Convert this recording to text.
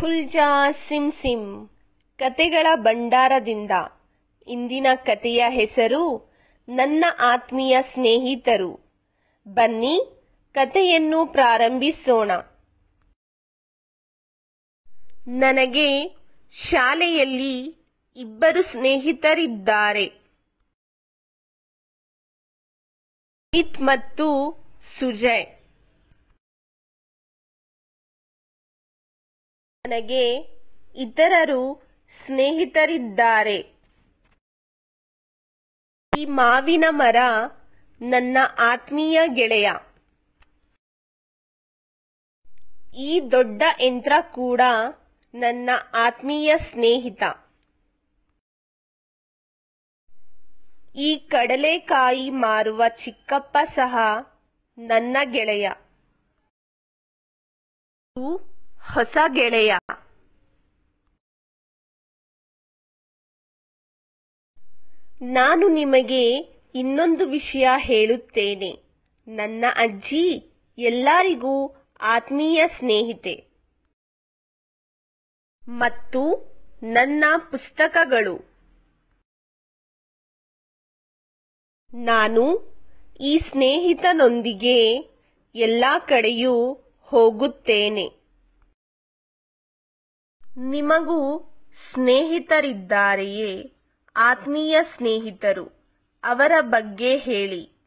ಖುಲ್ಜಾ sim sim ಕತೆಗಳ ಭಂಡಾರದಿಂದ. ಇಂದಿನ ಕತೆಯ ಹೆಸರು ನನ್ನ ಆತ್ಮೀಯ ಸ್ನೇಹಿತರು. ಬನ್ನಿ ಕತೆಯನ್ನು ಪ್ರಾರಂಭಿಸೋಣ. ನನಗೆ ಶಾಲೆಯಲ್ಲಿ ಇಬ್ಬರು ಸ್ನೇಹಿತರಿದ್ದಾರೆ. ಮತ್ತು ಸುಜಯ್. ನನಗೆ ಇತರರು ಸ್ನೇಹಿತರಿದ್ದಾರೆ. ಈ ಮಾವಿನ ಮರ ನನ್ನ ಆತ್ಮೀಯ ಗೆಳೆಯ. ಈ ದೊಡ್ಡ ಯಂತ್ರ ಕೂಡ ನನ್ನ ಆತ್ಮೀಯ ಸ್ನೇಹಿತ. ಈ ಕಡಲೆಕಾಯಿ ಮಾರುವ ಚಿಕ್ಕಪ್ಪ ಸಹ ನನ್ನ ಗೆಳೆಯ. ಹೊಸ ಗೆಳೆಯ. ನಾನು ನಿಮಗೆ ಇನ್ನೊಂದು ವಿಷಯ ಹೇಳುತ್ತೇನೆ. ನನ್ನ ಅಜ್ಜಿ ಎಲ್ಲರಿಗೂ ಆತ್ಮೀಯ ಸ್ನೇಹಿತೆ. ಮತ್ತು ನನ್ನ ಪುಸ್ತಕಗಳು. ನಾನು ಈ ಸ್ನೇಹಿತನೊಂದಿಗೆ ಎಲ್ಲ ಕಡೆಯೂ ಹೋಗುತ್ತೇನೆ. ನಿಮಗೂ ಸ್ನೇಹಿತರಿದ್ದಾರೆಯೇ? ಆತ್ಮೀಯ ಸ್ನೇಹಿತರು ಅವರ ಬಗ್ಗೆ ಹೇಳಿ.